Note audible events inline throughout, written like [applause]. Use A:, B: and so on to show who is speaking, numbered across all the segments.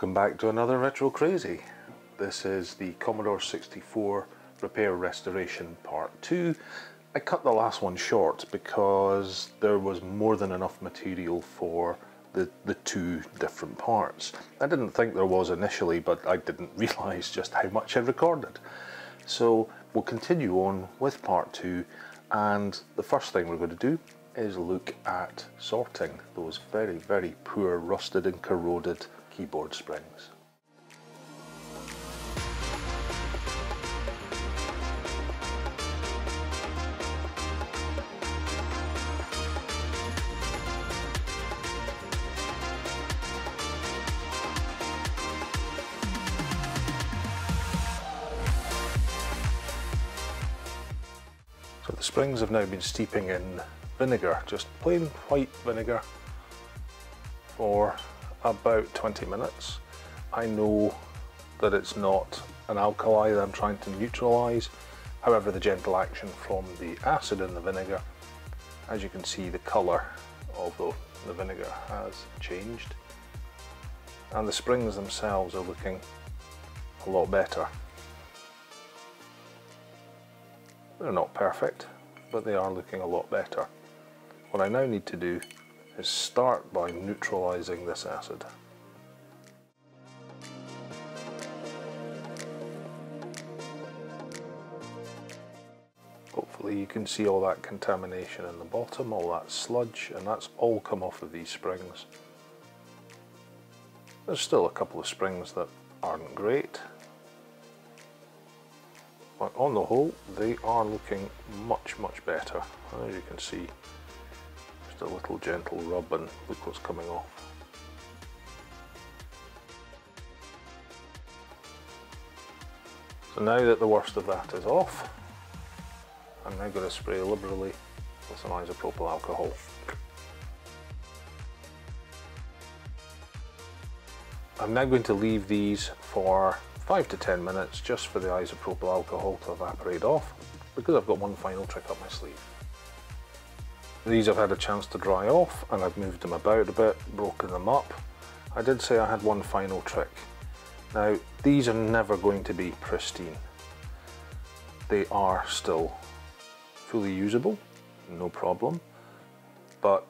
A: Welcome back to another Retro Krazy. This is the Commodore 64 Repair Restoration Part 2. I cut the last one short because there was more than enough material for the, the two different parts. I didn't think there was initially, but I didn't [laughs] realise just how much I recorded. So we'll continue on with Part 2 and the first thing we're going to do is look at sorting those very, very poor rusted and corroded keyboard springs. Springs have now been steeping in vinegar, just plain white vinegar for about 20 minutes. I know that it's not an alkali that I'm trying to neutralise, however the gentle action from the acid in the vinegar, as you can see the colour of the, the vinegar has changed and the springs themselves are looking a lot better. They're not perfect, but they are looking a lot better. What I now need to do is start by neutralizing this acid. Hopefully you can see all that contamination in the bottom, all that sludge, and that's all come off of these springs. There's still a couple of springs that aren't great, but on the whole they are looking much much better. As you can see just a little gentle rub and look what's coming off. So now that the worst of that is off, I'm now going to spray liberally with some isopropyl alcohol. I'm now going to leave these for 5 to 10 minutes just for the isopropyl alcohol to evaporate off because I've got one final trick up my sleeve. These have had a chance to dry off and I've moved them about a bit, broken them up. I did say I had one final trick. Now these are never going to be pristine. They are still fully usable, no problem, but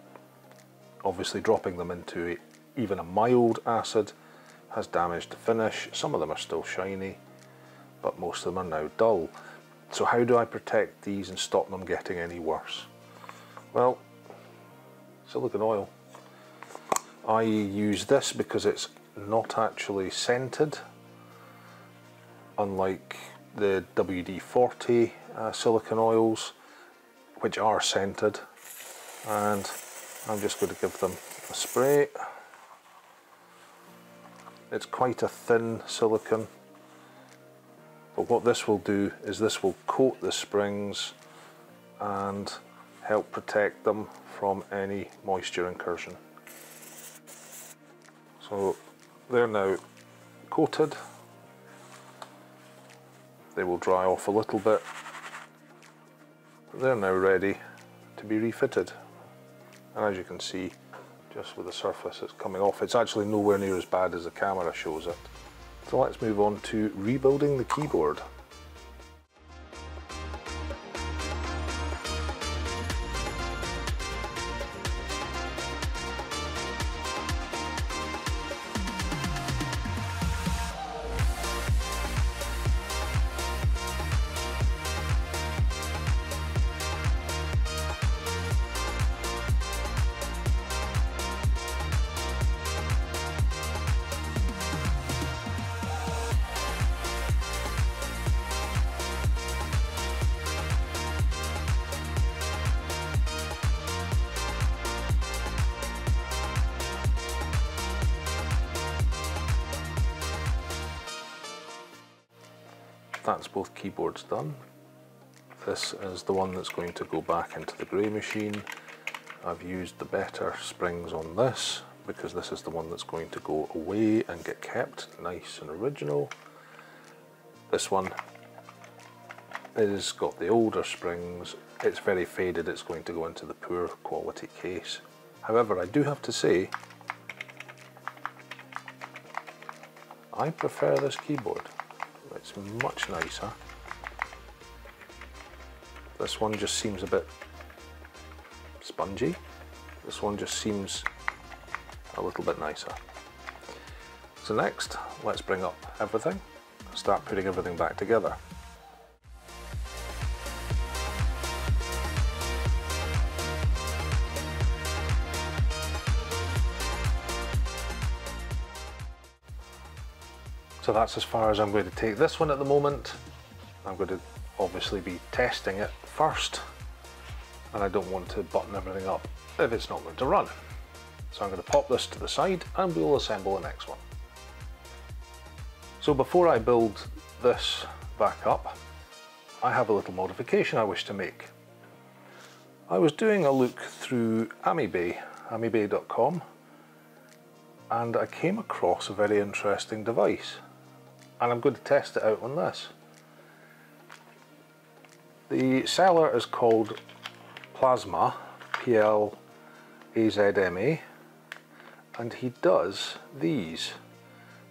A: obviously dropping them into even a mild acid has damaged the finish. Some of them are still shiny, but most of them are now dull. So how do I protect these and stop them getting any worse? Well, silicon oil. I use this because it's not actually scented, unlike the WD-40 uh, silicon oils, which are scented. And I'm just going to give them a spray. It's quite a thin silicon, but what this will do is this will coat the springs and help protect them from any moisture incursion. So they're now coated. They will dry off a little bit. But They're now ready to be refitted. And as you can see, just with the surface it's coming off, it's actually nowhere near as bad as the camera shows it. So let's move on to rebuilding the keyboard. That's both keyboards done. This is the one that's going to go back into the grey machine. I've used the better springs on this because this is the one that's going to go away and get kept nice and original. This one is got the older springs, it's very faded, it's going to go into the poor quality case. However, I do have to say, I prefer this keyboard. It's much nicer. This one just seems a bit spongy. This one just seems a little bit nicer. So next, let's bring up everything, start putting everything back together. So that's as far as I'm going to take this one at the moment. I'm going to obviously be testing it first and I don't want to button everything up if it's not going to run. So I'm going to pop this to the side and we'll assemble the next one. So before I build this back up, I have a little modification I wish to make. I was doing a look through AmiBay, amibay.com, and I came across a very interesting device and I'm going to test it out on this. The seller is called Plazma, P-L-A-Z-M-A, and he does these.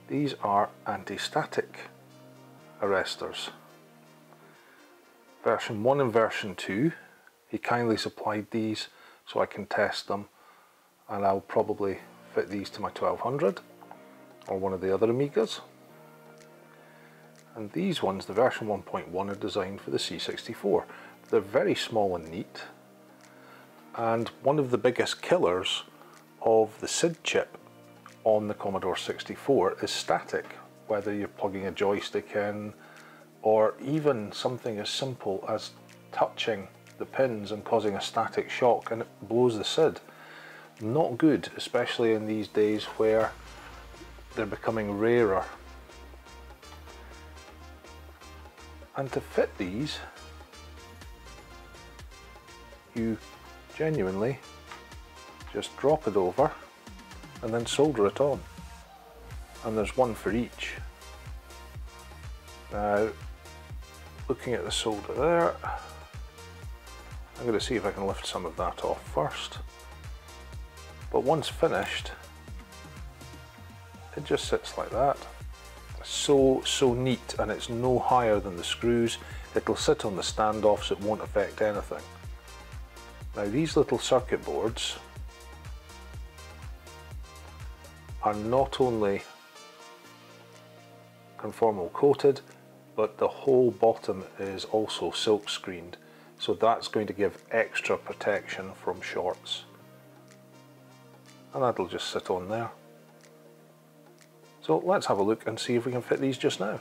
A: These are anti-static arresters. Version 1 and version 2, he kindly supplied these so I can test them and I'll probably fit these to my 1200 or one of the other Amigas and these ones, the version 1.1, are designed for the C64. They're very small and neat, and one of the biggest killers of the SID chip on the Commodore 64 is static, whether you're plugging a joystick in, or even something as simple as touching the pins and causing a static shock and it blows the SID. Not good, especially in these days where they're becoming rarer And to fit these, you genuinely just drop it over and then solder it on. And there's one for each. Now, looking at the solder there, I'm going to see if I can lift some of that off first. But once finished, it just sits like that so so neat and it's no higher than the screws. It'll sit on the standoff so it won't affect anything. Now these little circuit boards are not only conformal coated but the whole bottom is also silk screened so that's going to give extra protection from shorts. And that'll just sit on there so let's have a look and see if we can fit these just now.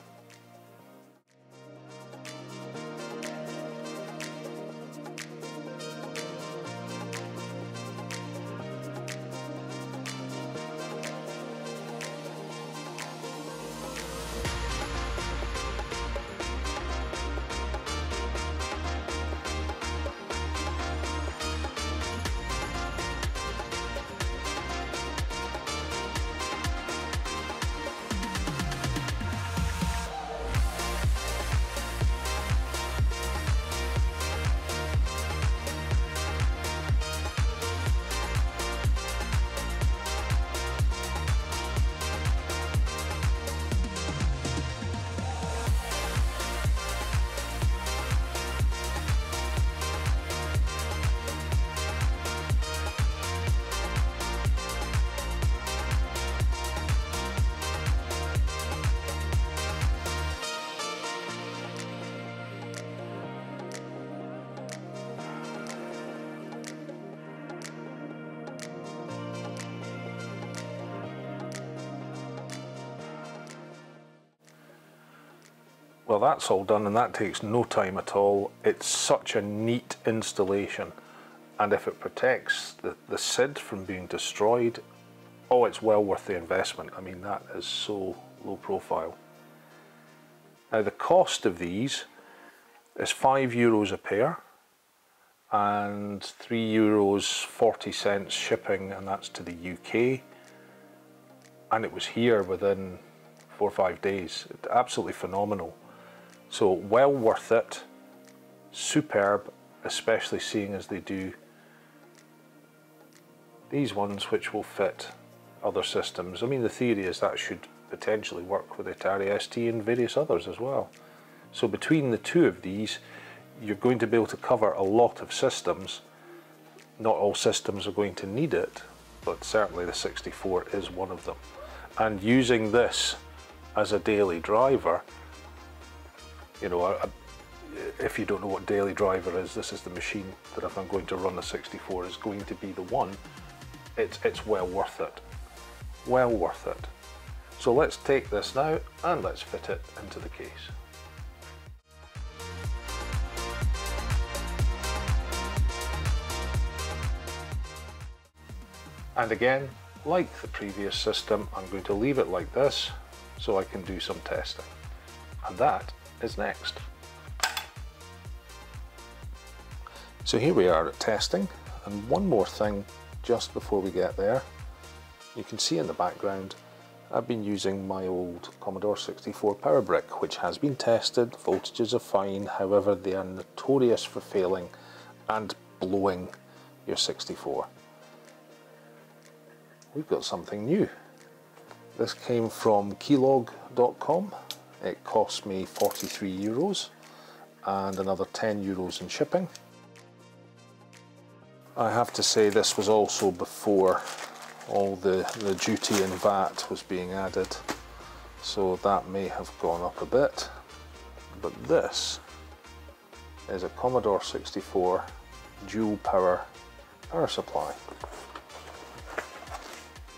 A: Well that's all done and that takes no time at all. It's such a neat installation and if it protects the, the SID from being destroyed, oh it's well worth the investment. I mean that is so low profile. Now the cost of these is 5 euros a pair and 3 euros 40 cents shipping and that's to the UK and it was here within four or five days absolutely phenomenal so well worth it superb especially seeing as they do these ones which will fit other systems I mean the theory is that should potentially work with Atari ST and various others as well so between the two of these you're going to be able to cover a lot of systems. Not all systems are going to need it, but certainly the 64 is one of them. And using this as a daily driver, you know, if you don't know what daily driver is, this is the machine that if I'm going to run a 64 is going to be the one. It's, it's well worth it. Well worth it. So let's take this now and let's fit it into the case. And again, like the previous system, I'm going to leave it like this so I can do some testing. And that is next. So here we are at testing. And one more thing just before we get there. You can see in the background I've been using my old Commodore 64 Power Brick, which has been tested, voltages are fine, however they are notorious for failing and blowing your 64 we've got something new. This came from keelog.com. It cost me 43 euros and another 10 euros in shipping. I have to say this was also before all the, the duty and VAT was being added. So that may have gone up a bit but this is a Commodore 64 dual power power supply.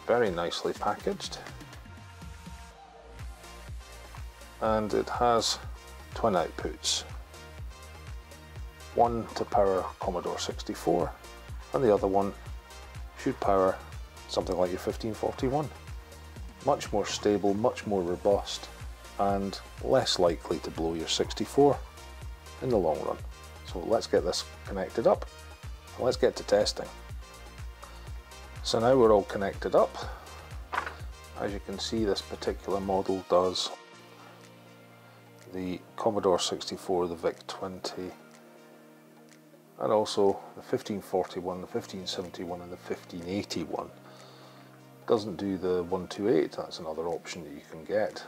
A: Very nicely packaged and it has twin outputs one to power Commodore 64 and the other one should power something like your 1541 much more stable, much more robust and less likely to blow your 64 in the long run. So let's get this connected up and let's get to testing. So now we're all connected up. As you can see this particular model does the Commodore 64, the VIC-20 and also the 1541, the 1571 and the 1581. Doesn't do the 128, that's another option that you can get.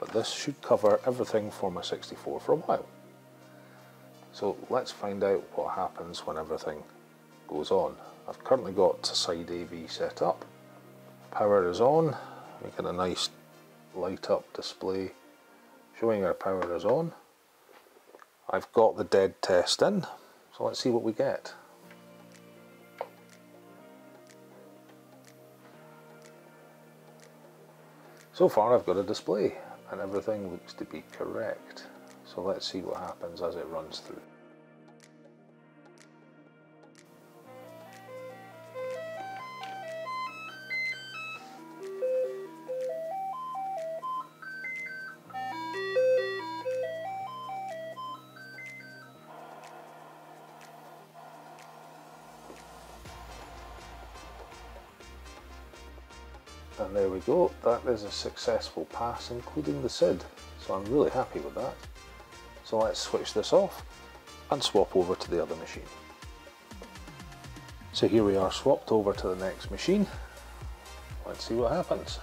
A: But this should cover everything for my 64 for a while. So let's find out what happens when everything goes on. I've currently got side AV set up. Power is on, making a nice light up display showing our power is on. I've got the dead test in, so let's see what we get. So far I've got a display and everything looks to be correct. So let's see what happens as it runs through. And there we go, that is a successful pass including the SID. So I'm really happy with that. So let's switch this off and swap over to the other machine. So here we are swapped over to the next machine. Let's see what happens.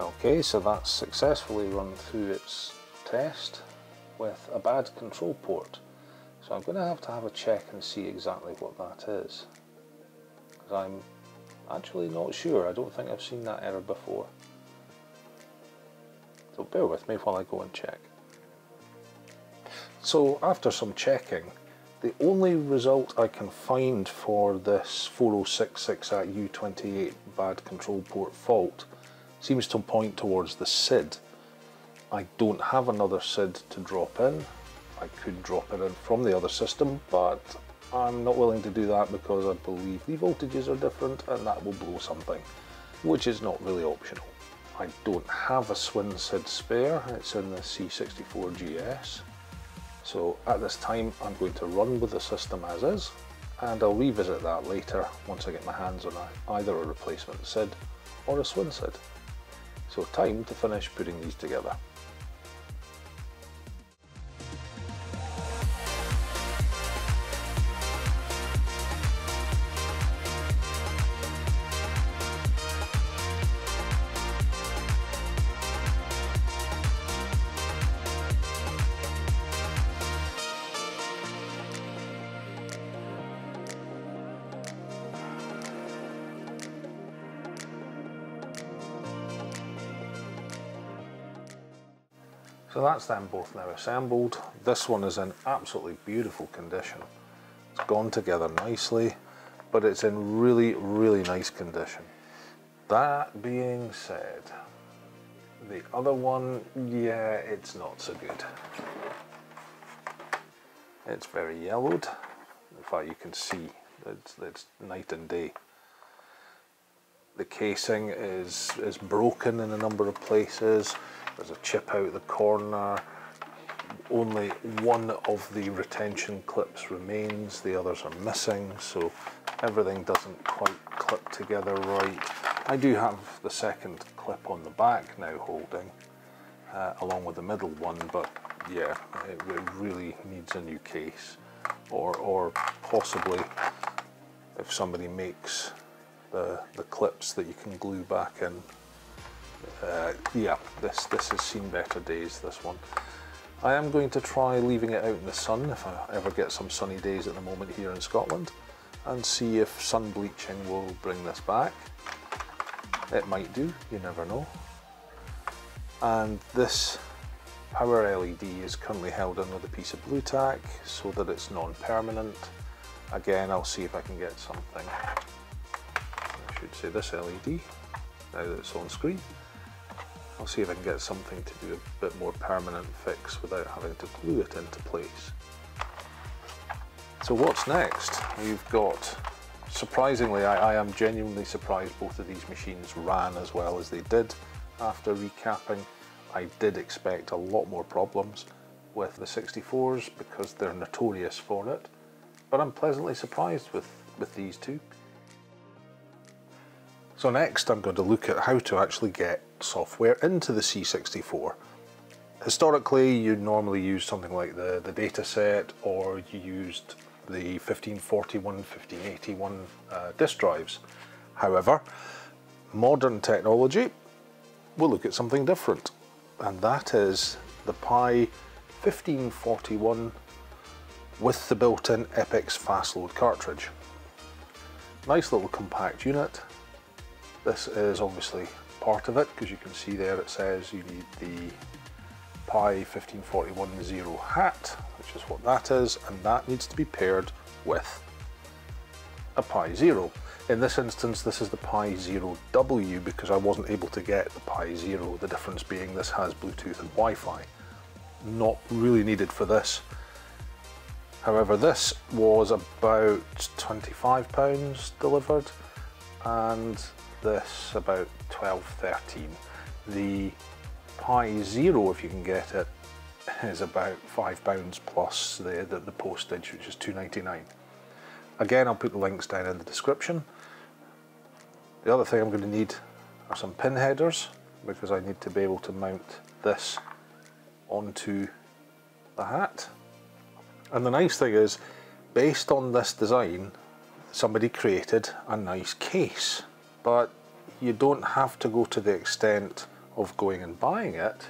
A: Okay, so that's successfully run through its test with a bad control port. So I'm going to have to have a check and see exactly what that is. Because I'm actually not sure, I don't think I've seen that error before. So bear with me while I go and check. So after some checking, The only result I can find for this 4066 at U28 bad control port fault seems to point towards the SID. I don't have another SID to drop in. I could drop it in from the other system, but I'm not willing to do that because I believe the voltages are different and that will blow something, which is not really optional. I don't have a SwinSID spare, it's in the C64GS. So at this time I'm going to run with the system as is and I'll revisit that later once I get my hands on either a replacement SID or a SwinSID. So time to finish putting these together. That's them both now assembled. This one is in absolutely beautiful condition. It's gone together nicely, but it's in really, really nice condition. That being said, the other one, yeah, it's not so good. It's very yellowed. In fact, you can see it's, it's night and day. The casing is, is broken in a number of places. There's a chip out the corner. Only one of the retention clips remains, the others are missing, so everything doesn't quite clip together right. I do have the second clip on the back now holding, uh, along with the middle one, but yeah, it, it really needs a new case. Or, or possibly, if somebody makes the, the clips that you can glue back in uh, yeah, this, this has seen better days, this one. I am going to try leaving it out in the sun if I ever get some sunny days at the moment here in Scotland and see if sun bleaching will bring this back. It might do, you never know. And this power LED is currently held in with a piece of Blu Tack so that it's non-permanent. Again, I'll see if I can get something. Should say this LED, now that it's on screen. I'll see if I can get something to do a bit more permanent fix without having to glue it into place. So what's next? We've got, surprisingly, I, I, am genuinely surprised both of these machines ran as well as they did after recapping. I did expect a lot more problems with the 64s because they're notorious for it, but I'm pleasantly surprised with, with these two. So next I'm going to look at how to actually get software into the C64. Historically you normally use something like the, the Datasette or you used the 1541, 1581 uh, disk drives. However, modern technology will look at something different and that is the Pi 1541 with the built-in Epyx Fastload cartridge. Nice little compact unit this is obviously part of it because you can see there it says you need the Pi 1541 Zero hat, which is what that is, and that needs to be paired with a Pi Zero. In this instance, this is the Pi Zero W because I wasn't able to get the Pi Zero, the difference being this has Bluetooth and Wi-Fi. Not really needed for this. However, this was about £25 delivered and this about 12, 13. The Pi Zero, if you can get it, is about five pounds plus the, the, the postage, which is 2.99. Again, I'll put the links down in the description. The other thing I'm going to need are some pin headers because I need to be able to mount this onto the hat. And the nice thing is, based on this design, somebody created a nice case but you don't have to go to the extent of going and buying it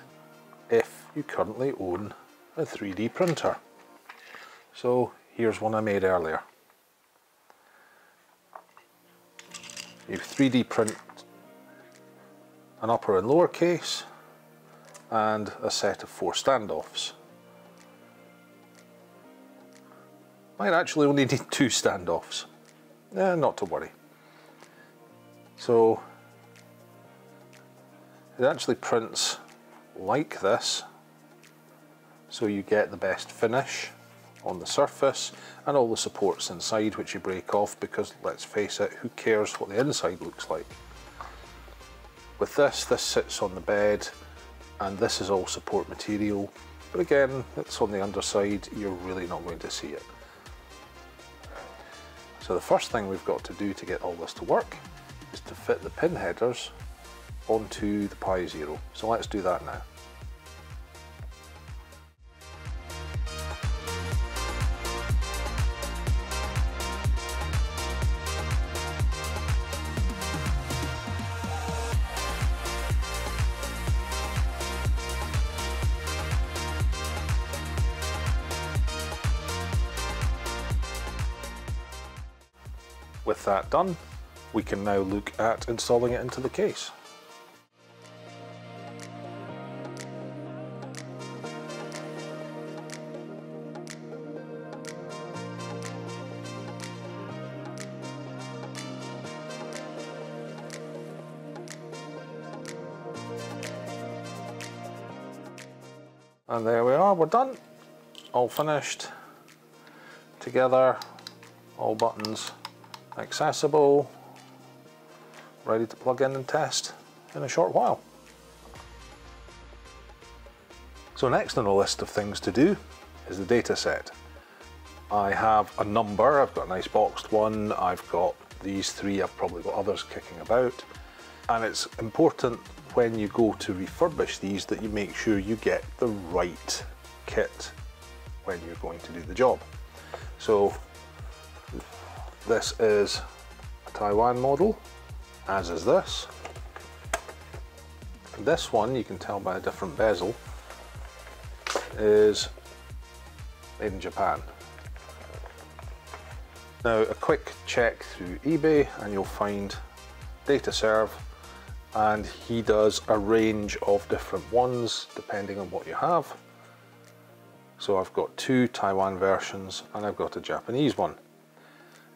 A: if you currently own a 3D printer. So here's one I made earlier. You 3D print an upper and lower case and a set of four standoffs. Might actually only [laughs] need two standoffs. Eh, not to worry. So it actually prints like this. So you get the best finish on the surface and all the supports inside which you break off because let's face it who cares what the inside looks like? With this this sits on the bed and this is all support material. But again it's on the underside. You're really not going to see it. So the first thing we've got to do to get all this to work is to fit the pin headers onto the Pi Zero. So let's do that now. With that done, we can now look at installing it into the case. And there we are, we're done. All finished. Together, all buttons accessible, ready to plug in and test in a short while. So next on the list of things to do is the Datasette. I have a number, I've got a nice boxed one, I've got these three, I've probably got others kicking about. And it's important when you go to refurbish these that you make sure you get the right kit when you're going to do the job. So this is a Taiwan model, as is this. This one, you can tell by a different bezel, is made in Japan. Now a quick check through eBay and you'll find DataServe and he does a range of different ones depending on what you have. So I've got two Taiwan versions and I've got a Japanese one.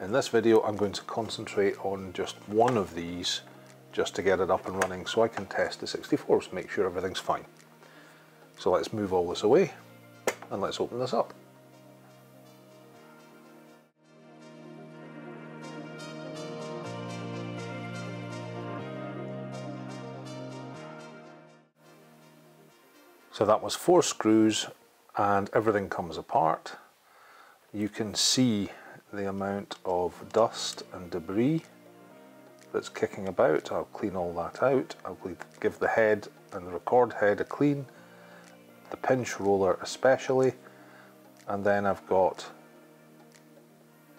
A: In this video I'm going to concentrate on just one of these just to get it up and running so I can test the 64s, make sure everything's fine. So let's move all this away and let's open this up. So that was four screws and everything comes apart. You can see the amount of dust and debris that's kicking about. I'll clean all that out. I'll give the head and the record head a clean, the pinch roller especially, and then I've got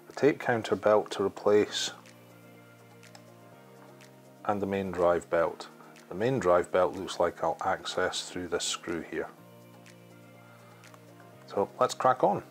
A: the tape counter belt to replace and the main drive belt. The main drive belt looks like I'll access through this screw here. So let's crack on.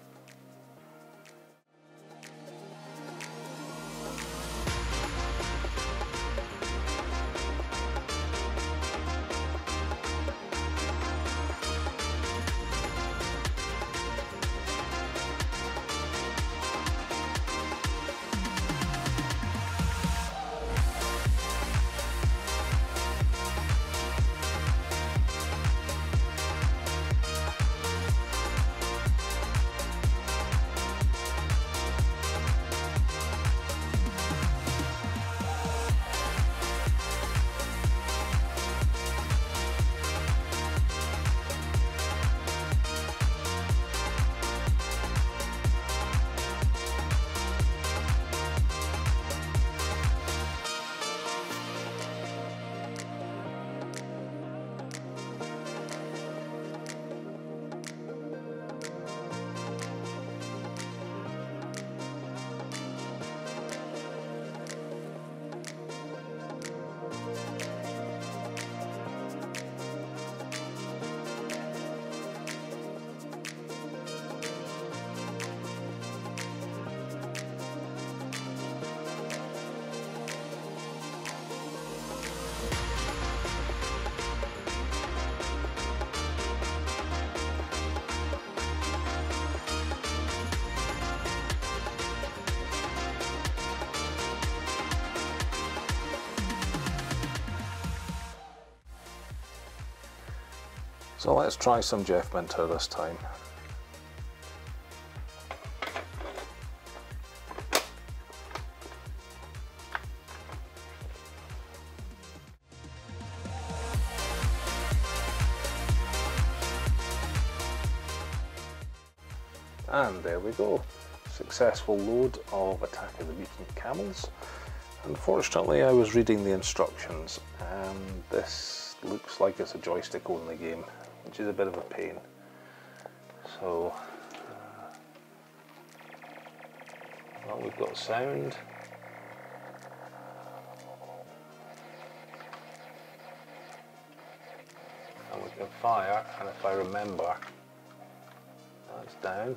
A: So let's try some Jeff Minter this time. And there we go. Successful load of Attack of the Mutant Camels. Unfortunately I was reading the instructions and this looks like it's a joystick only game, which is a bit of a pain. So, uh, well we've got sound. And we can fire, and if I remember, that's down.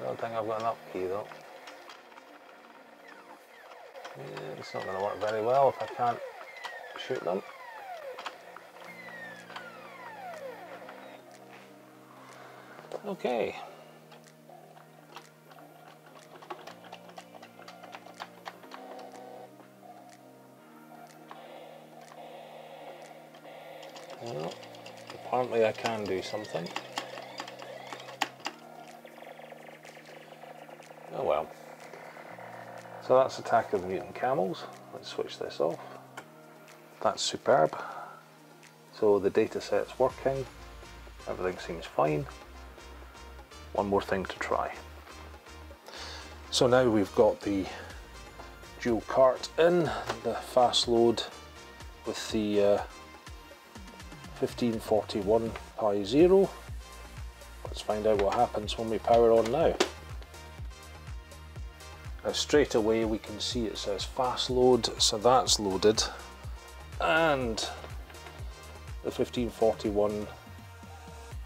A: I don't think I've got an up key though. Yeah, it's not going to work very well if I can't shoot them. Okay. Well, apparently I can do something. Oh well. So that's Attack of the Mutant Camels. Let's switch this off. That's superb. So the Datasette's working. Everything seems fine. One more thing to try. So now we've got the dual cart in, the fast load with the uh, 1541 Pi Zero. Let's find out what happens when we power on now. Now straight away we can see it says fast load, so that's loaded. And the 1541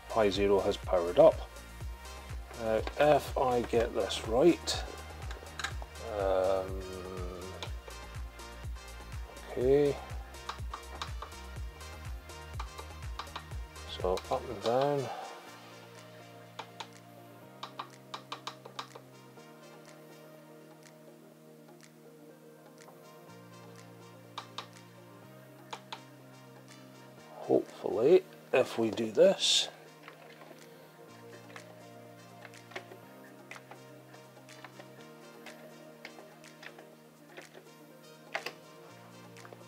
A: Pi Zero has powered up. Now if I get this right, um, okay, so up and down, hopefully if we do this.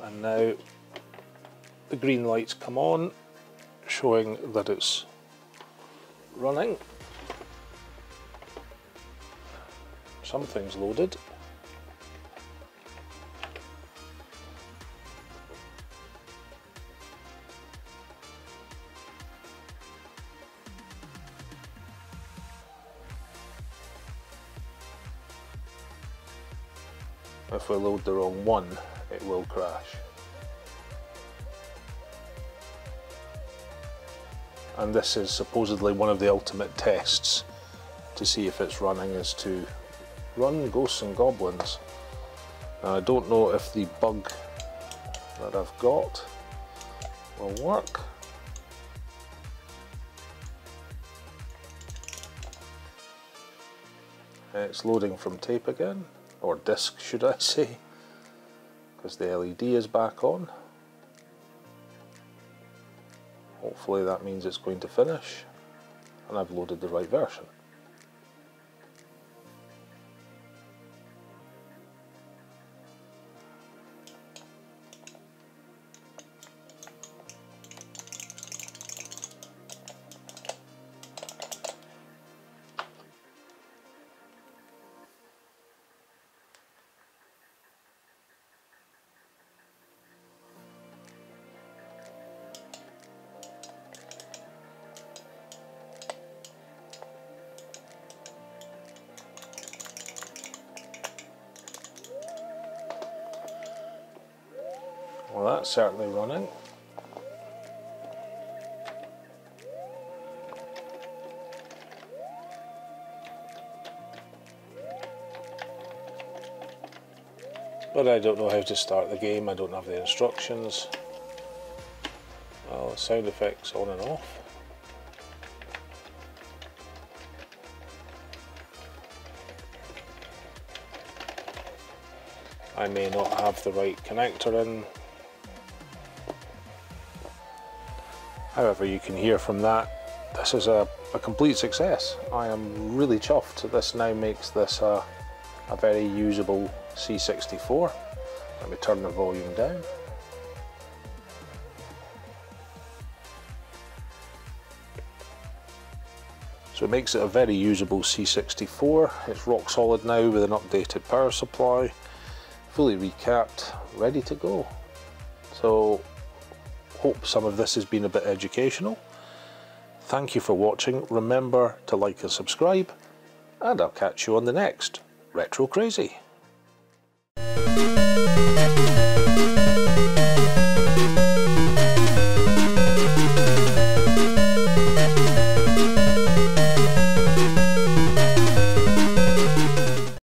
A: And now the green lights come on showing that it's running. Something's loaded if we load the wrong one it will crash. And this is supposedly one of the ultimate tests to see if it's running is to run Ghosts and Goblins. Now I don't know if the bug that I've got will work. It's loading from tape again or disc should I say because the LED is back on. Hopefully that means it's going to finish and I've loaded the right version That's certainly running. But I don't know how to start the game, I don't have the instructions. Well, sound effects on and off. I may not have the right connector in. However, you can hear from that, this is a, a complete success. I am really chuffed. This now makes this a, a very usable C64. Let me turn the volume down. So it makes it a very usable C64. It's rock solid now with an updated power supply, fully recapped, ready to go. So hope some of this has been a bit educational. Thank you for watching. Remember to like and subscribe, and I'll catch you on the next Retro Krazy.